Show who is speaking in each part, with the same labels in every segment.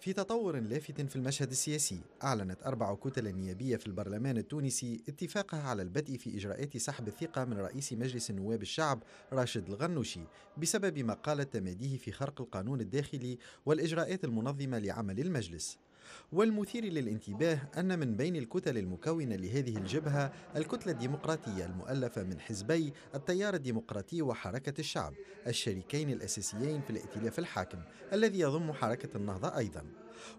Speaker 1: في تطور لافت في المشهد السياسي أعلنت أربع كتل نيابية في البرلمان التونسي اتفاقها على البدء في إجراءات سحب الثقة من رئيس مجلس النواب الشعب راشد الغنوشي بسبب ما تماديه في خرق القانون الداخلي والإجراءات المنظمة لعمل المجلس. والمثير للانتباه أن من بين الكتل المكونة لهذه الجبهة الكتلة الديمقراطية المؤلفة من حزبي التيار الديمقراطي وحركة الشعب الشريكين الأساسيين في الائتلاف الحاكم الذي يضم حركة النهضة أيضا.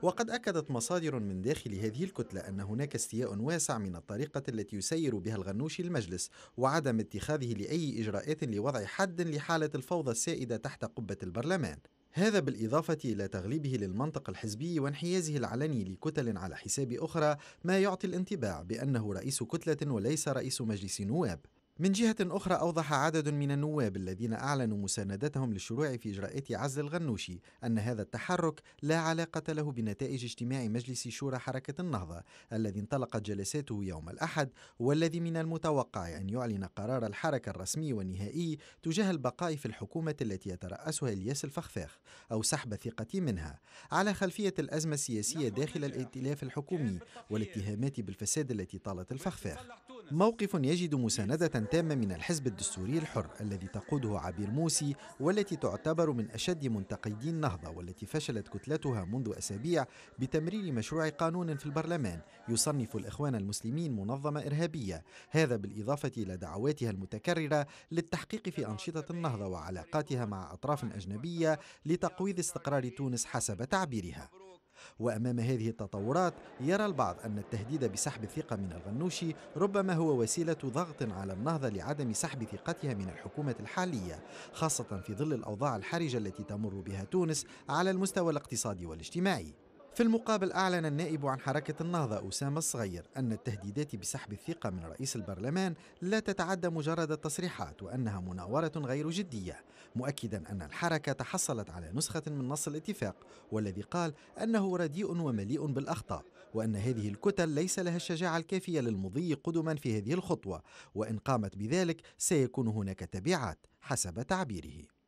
Speaker 1: وقد أكدت مصادر من داخل هذه الكتلة أن هناك استياء واسع من الطريقة التي يسير بها الغنوشي المجلس وعدم اتخاذه لأي إجراءات لوضع حد لحالة الفوضى السائدة تحت قبة البرلمان. هذا بالإضافة إلى تغليبه للمنطق الحزبي وانحيازه العلني لكتل على حساب أخرى ما يعطي الانطباع بأنه رئيس كتلة وليس رئيس مجلس نواب. من جهة أخرى أوضح عدد من النواب الذين أعلنوا مساندتهم للشروع في إجراءات عزل الغنوشي أن هذا التحرك لا علاقة له بنتائج اجتماع مجلس شورى حركة النهضة الذي انطلقت جلساته يوم الأحد والذي من المتوقع أن يعلن قرار الحركة الرسمي والنهائي تجاه البقاء في الحكومة التي يترأسها إلياس الفخفاخ أو سحب الثقة منها على خلفية الأزمة السياسية داخل الائتلاف الحكومي والاتهامات بالفساد التي طالت الفخفاخ. موقف يجد مساندة تامة من الحزب الدستوري الحر الذي تقوده عبير موسي والتي تعتبر من أشد منتقدي النهضة والتي فشلت كتلتها منذ أسابيع بتمرير مشروع قانون في البرلمان يصنف الإخوان المسلمين منظمة إرهابية. هذا بالإضافة إلى دعواتها المتكررة للتحقيق في أنشطة النهضة وعلاقاتها مع أطراف أجنبية لتقويض استقرار تونس حسب تعبيرها. وأمام هذه التطورات يرى البعض أن التهديد بسحب الثقة من الغنوشي ربما هو وسيلة ضغط على النهضة لعدم سحب ثقتها من الحكومة الحالية خاصة في ظل الأوضاع الحرجة التي تمر بها تونس على المستوى الاقتصادي والاجتماعي. في المقابل أعلن النائب عن حركة النهضة أسامة الصغير أن التهديدات بسحب الثقة من رئيس البرلمان لا تتعدى مجرد التصريحات وأنها مناورة غير جدية مؤكدا أن الحركة تحصلت على نسخة من نص الاتفاق والذي قال أنه رديء ومليء بالأخطاء وأن هذه الكتل ليس لها الشجاعة الكافية للمضي قدما في هذه الخطوة وإن قامت بذلك سيكون هناك تبعات حسب تعبيره.